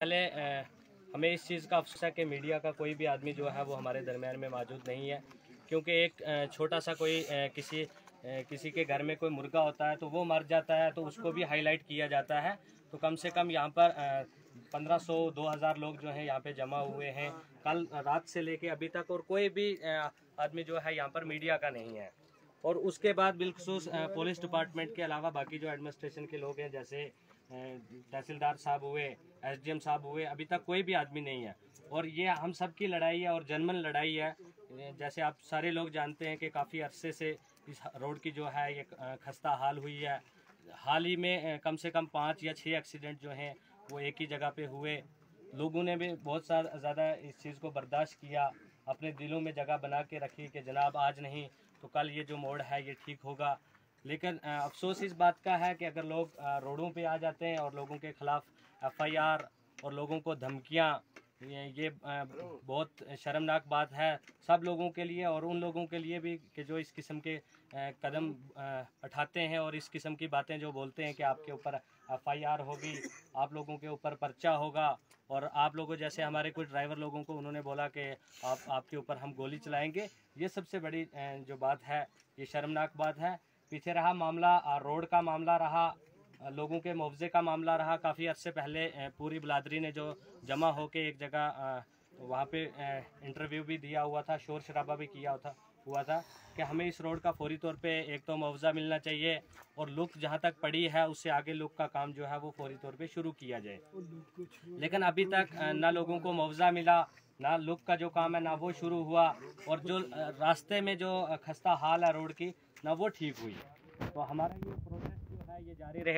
पहले हमें इस चीज़ का अफसोस है कि मीडिया का कोई भी आदमी जो है वो हमारे दरमियान में मौजूद नहीं है। क्योंकि एक छोटा सा कोई किसी किसी के घर में कोई मुर्गा होता है तो वो मर जाता है तो उसको भी हाईलाइट किया जाता है। तो कम से कम यहाँ पर पंद्रह सौ, दो हज़ार लोग जो हैं यहाँ पे जमा हुए हैं। कल रात से लेके अभी तक और कोई भी आदमी जो है यहाँ पर मीडिया का नहीं है। और उसके बाद बिलखसूस पुलिस डिपार्टमेंट के अलावा बाकी जो एडमिनिस्ट्रेशन के लोग हैं जैसे तहसीलदार साहब हुए, एसडीएम साहब हुए, अभी तक कोई भी आदमी नहीं है। और ये हम सब की लड़ाई है और जनमन लड़ाई है। जैसे आप सारे लोग जानते हैं कि काफ़ी अरसे से इस रोड की जो है ये खस्ता हाल हुई है। हाल ही में कम से कम पाँच या छः एक्सीडेंट जो हैं, वो एक ही जगह पे हुए। लोगों ने भी बहुत ज़्यादा इस चीज़ को बर्दाश्त किया। अपने दिलों में जगह बना के रखी कि जनाब आज नहीं तो कल ये जो मोड़ है, ये ठीक होगा। लेकिन अफसोस इस बात का है कि अगर लोग रोडों पे आ जाते हैं और लोगों के ख़िलाफ़ एफआईआर और लोगों को धमकियाँ, ये ये बहुत शर्मनाक बात है सब लोगों के लिए और उन लोगों के लिए भी कि जो इस किस्म के कदम उठाते हैं और इस किस्म की बातें जो बोलते हैं कि आपके ऊपर एफआईआर होगी, आप लोगों के ऊपर पर्चा होगा और आप लोगों जैसे हमारे कुछ ड्राइवर लोगों को उन्होंने बोला कि आप, आपके ऊपर हम गोली चलाएँगे, ये सबसे बड़ी जो बात है, ये शर्मनाक बात है। पीछे रहा मामला रोड का मामला रहा लोगों के मुआवजे का मामला रहा। काफ़ी अर्से पहले पूरी बिलादरी ने जो जमा होके एक जगह वहाँ पे इंटरव्यू भी दिया हुआ था शोर शराबा भी किया था हुआ था कि हमें इस रोड का फौरी तौर पे एक तो मुआवजा मिलना चाहिए और लुक जहाँ तक पड़ी है उससे आगे लुक का काम जो है वो फौरी तौर पे शुरू किया जाए। लेकिन अभी तक ना लोगों को मुआवजा मिला ना लुक का जो काम है ना वो शुरू हुआ। और जो रास्ते में जो खस्ता हाल है रोड की ना वो ठीक हुई। तो हमारा ये प्रोसेस जो है ये जारी रहे